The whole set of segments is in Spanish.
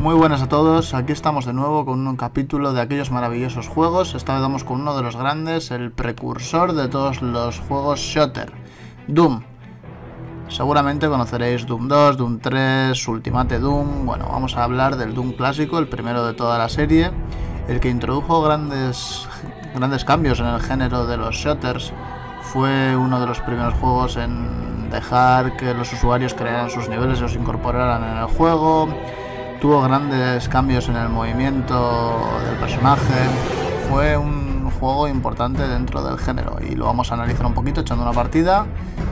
Muy buenas a todos, aquí estamos de nuevo con un capítulo de aquellos maravillosos juegos. Esta vez vamos con uno de los grandes, el precursor de todos los juegos Shooter, Doom. Seguramente conoceréis Doom 2, Doom 3, Ultimate Doom. Bueno, vamos a hablar del Doom clásico, el primero de toda la serie, el que introdujo grandes, grandes cambios en el género de los shooters. Fue uno de los primeros juegos en dejar que los usuarios crearan sus niveles y los incorporaran en el juego tuvo grandes cambios en el movimiento del personaje. Fue un juego importante dentro del género y lo vamos a analizar un poquito echando una partida,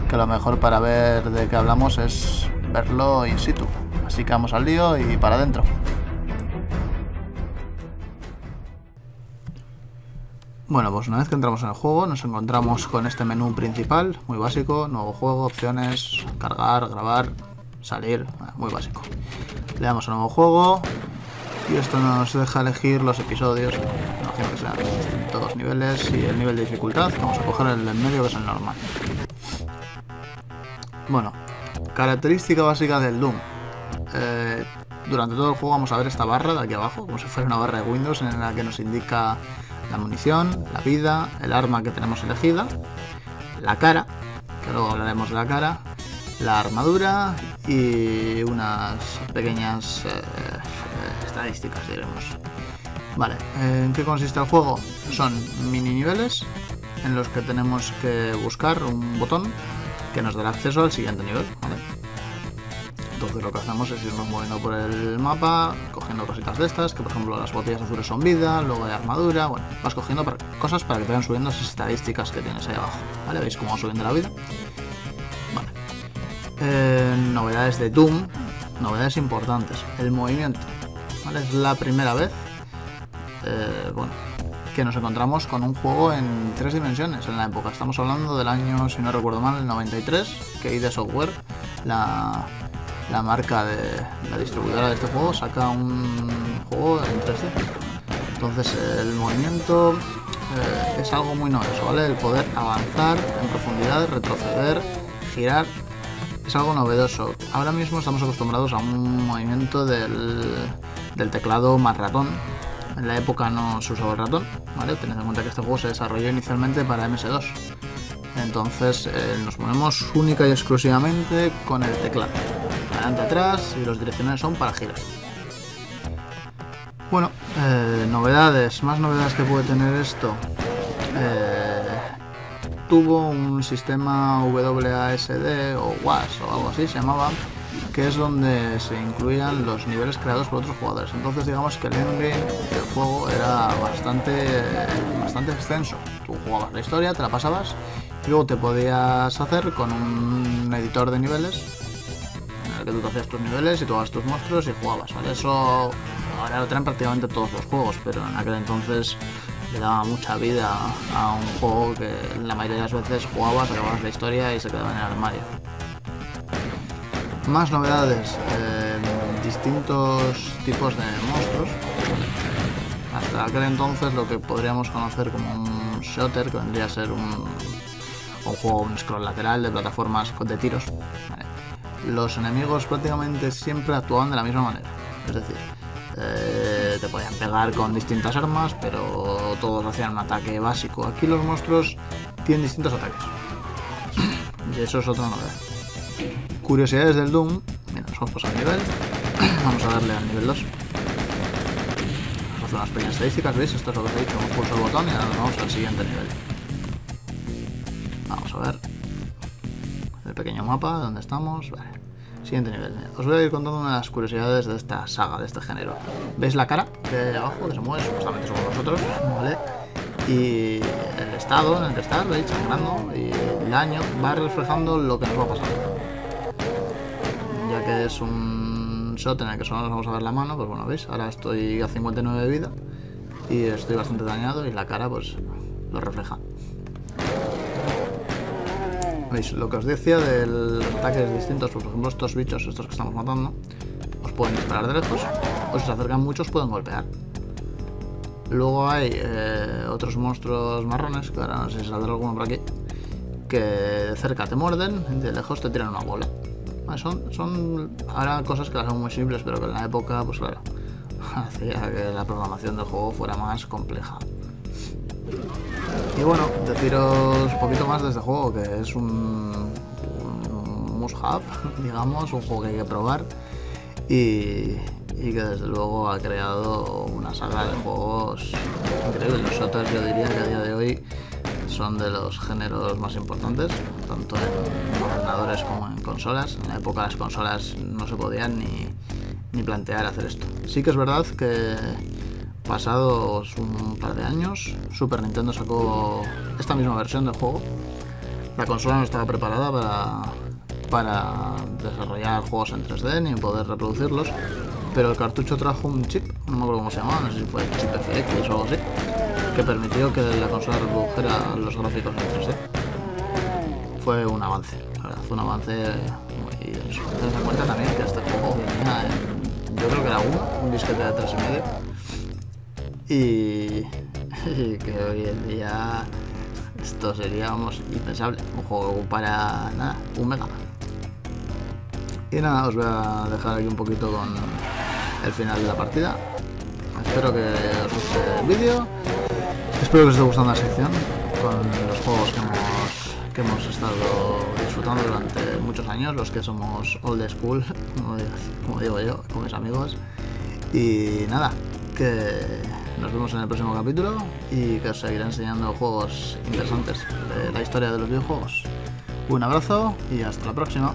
que lo mejor para ver de qué hablamos es verlo in situ. Así que vamos al lío y para adentro. Bueno, pues una vez que entramos en el juego nos encontramos con este menú principal, muy básico, nuevo juego, opciones, cargar, grabar, salir, muy básico. Le damos a nuevo juego y esto nos deja elegir los episodios, imagino que sean todos niveles y el nivel de dificultad. Vamos a coger el del medio que es el normal. Bueno, característica básica del Doom. Eh, durante todo el juego vamos a ver esta barra de aquí abajo, como si fuera una barra de Windows en la que nos indica la munición, la vida, el arma que tenemos elegida, la cara, que luego hablaremos de la cara, la armadura y unas pequeñas eh, eh, estadísticas, diremos. Vale, ¿en qué consiste el juego? Son mini niveles en los que tenemos que buscar un botón que nos dará acceso al siguiente nivel. Entonces lo que hacemos es irnos moviendo por el mapa, cogiendo cositas de estas, que por ejemplo las botellas azules son vida, luego hay armadura, bueno, vas cogiendo cosas para que vayan subiendo esas estadísticas que tienes ahí abajo, ¿vale? ¿Veis cómo va subiendo la vida? Eh, novedades de Doom, novedades importantes. El movimiento, Es la primera vez, eh, bueno, que nos encontramos con un juego en tres dimensiones en la época. Estamos hablando del año, si no recuerdo mal, el 93, que ID Software, la, la marca de la distribuidora de este juego, saca un juego en 3D. Entonces el movimiento eh, es algo muy novedoso, ¿vale? El poder avanzar en profundidad, retroceder, girar es algo novedoso. Ahora mismo estamos acostumbrados a un movimiento del, teclado más ratón. En la época no se usaba el ratón, ¿vale? Tened en cuenta que este juego se desarrolló inicialmente para MS2. Entonces eh, nos movemos única y exclusivamente con el teclado. Adelante, atrás y los direccionales son para girar. Bueno, eh, novedades, más novedades que puede tener esto. Eh, tuvo un sistema WASD o WAS o algo así se llamaba, que es donde se incluían los niveles creados por otros jugadores. Entonces digamos que el endgame del juego era bastante, bastante extenso. Tú jugabas la historia, te la pasabas, y luego te podías hacer con un editor de niveles en el que tú te hacías tus niveles y tú tus monstruos y jugabas. Eso ahora lo traen prácticamente todos los juegos, pero en aquel entonces le daba mucha vida a un juego que la mayoría de las veces jugabas, acababas la historia y se quedaba en el armario. Más novedades, eh, distintos tipos de monstruos. Hasta aquel entonces lo que podríamos conocer como un shooter, que vendría a ser un, juego, un scroll lateral de plataformas de tiros. Los enemigos prácticamente siempre actuaban de la misma manera. Es decir, eh, te podían pegar con distintas armas, pero todos hacían un ataque básico. Aquí los monstruos tienen distintos ataques. y eso es otra novedad. Curiosidades del Doom. Mira, nos vamos a nivel. vamos a darle al nivel 2. Vamos a hacer unas pequeñas estadísticas, ¿veis? Esto es lo que os he dicho. Pulso el botón y ahora nos vamos al siguiente nivel. Vamos a ver. El pequeño mapa, ¿dónde estamos? Siguiente nivel. Os voy a ir contando una de las curiosidades de esta saga, de este género. ¿Veis la cara de abajo que se mueve? Supuestamente somos nosotros, ¿vale? Y el estado en el que está, veis, sangrando, y el daño va reflejando lo que nos va pasando. Ya que es un shot en el que solo nos vamos a ver la mano, pues bueno, ¿veis? Ahora estoy a 59 de vida y estoy bastante dañado y la cara pues lo refleja. ¿Veis? Lo que os decía de los ataques distintos, por ejemplo estos bichos, estos que estamos matando, os pueden disparar de lejos, o si se acercan muchos pueden golpear. Luego hay eh, otros monstruos marrones, que ahora no sé si saldrá alguno por aquí, que de cerca te muerden, de lejos te tiran una bola. Son, son ahora cosas que las son muy simples, pero que en la época, pues claro, hacía que la programación del juego fuera más compleja. Y bueno, deciros un poquito más de este juego, que es un, un must-have, digamos, un juego que hay que probar y, que desde luego ha creado una saga de juegos increíbles. Shooters yo diría que a día de hoy son de los géneros más importantes, tanto en ordenadores como en consolas. En la época las consolas no se podían ni, ni plantear hacer esto. Sí que es verdad que pasados un par de años, Super Nintendo sacó esta misma versión del juego. La consola no estaba preparada para, desarrollar juegos en 3D ni poder reproducirlos, pero el cartucho trajo un chip, no me acuerdo cómo se llamaba, no sé si fue chip FX o algo así, que permitió que la consola reprodujera los gráficos en 3D. Fue un avance, verdad, fue un avance muy... Ten en cuenta también que este juego venía en, yo creo que era uno, un disquete de 3,5 y, que hoy en día esto sería vamos, impensable. Un juego para nada, un mega. Y nada, os voy a dejar aquí un poquito con el final de la partida. Espero que os guste el vídeo. Espero que os esté gustando la sección con los juegos que hemos, que hemos estado disfrutando durante muchos años, los que somos old school, como digo yo, con mis amigos. Y nada, que nos vemos en el próximo capítulo y que os seguiré enseñando juegos interesantes de la historia de los videojuegos. Un abrazo y hasta la próxima.